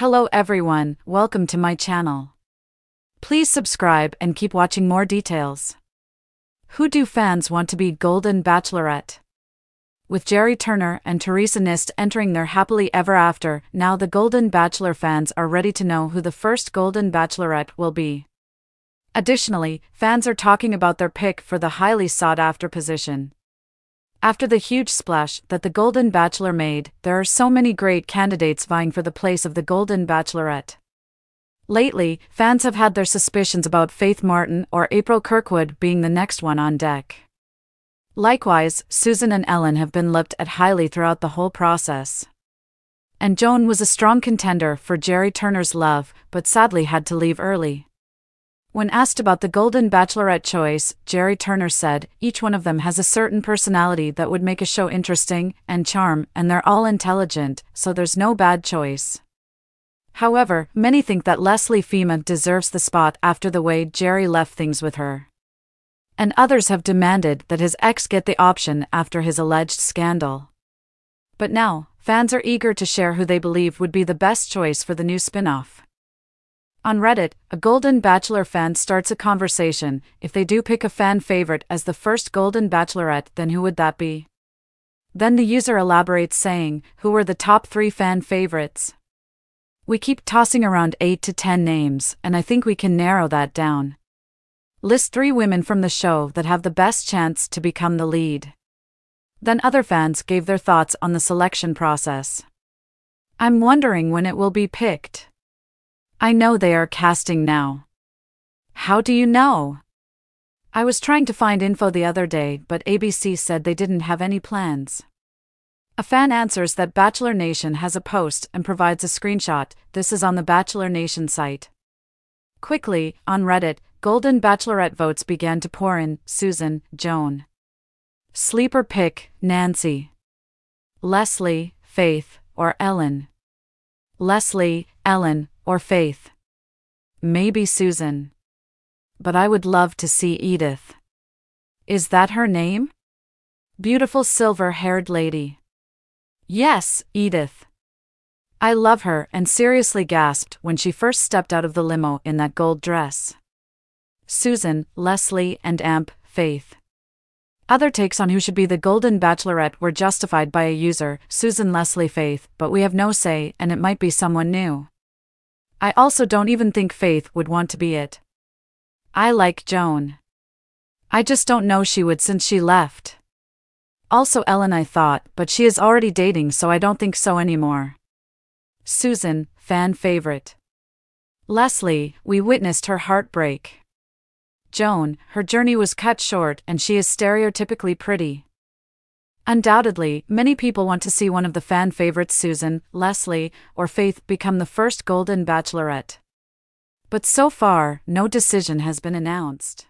Hello everyone, welcome to my channel. Please subscribe and keep watching more details. Who do fans want to be Golden Bachelorette? With Gerry Turner and Theresa Nist entering their happily ever after, now the Golden Bachelor fans are ready to know who the first Golden Bachelorette will be. Additionally, fans are talking about their pick for the highly sought after position. After the huge splash that the Golden Bachelor made, there are so many great candidates vying for the place of the Golden Bachelorette. Lately, fans have had their suspicions about Faith Martin or April Kirkwood being the next one on deck. Likewise, Susan and Ellen have been looked at highly throughout the whole process. And Joan was a strong contender for Gerry Turner's love, but sadly had to leave early. When asked about the Golden Bachelorette choice, Gerry Turner said, Each one of them has a certain personality that would make a show interesting and charm, and they're all intelligent, so there's no bad choice. However, many think that Leslie Fhima deserves the spot after the way Gerry left things with her. And others have demanded that his ex get the option after his alleged scandal. But now, fans are eager to share who they believe would be the best choice for the new spin off. On Reddit, a Golden Bachelor fan starts a conversation. If they do pick a fan favorite as the first Golden Bachelorette, then who would that be? Then the user elaborates saying, Who were the top three fan favorites? We keep tossing around 8 to 10 names, and I think we can narrow that down. List three women from the show that have the best chance to become the lead. Then other fans gave their thoughts on the selection process. I'm wondering when it will be picked. I know they are casting now. How do you know? I was trying to find info the other day, but ABC said they didn't have any plans. A fan answers that Bachelor Nation has a post and provides a screenshot. This is on the Bachelor Nation site. Quickly, on Reddit, Golden Bachelorette votes began to pour in Susan, Joan. Sleeper pick Nancy. Leslie, Faith, or Ellen. Leslie, Ellen, or Faith. Maybe Susan. But I would love to see Edith. Is that her name? Beautiful silver haired lady. Yes, Edith. I love her and seriously gasped when she first stepped out of the limo in that gold dress. Susan, Leslie, and Amp, Faith. Other takes on who should be the Golden Bachelorette were justified by a user, Susan Leslie Faith, but we have no say and it might be someone new. I also don't even think Faith would want to be it. I like Joan. I just don't know she would since she left. Also, Ellen, I thought, but she is already dating, so I don't think so anymore. Susan, fan favorite. Leslie, we witnessed her heartbreak. Joan, her journey was cut short and she is stereotypically pretty. Undoubtedly, many people want to see one of the fan favorites Susan, Leslie, or Faith become the first Golden Bachelorette. But so far, no decision has been announced.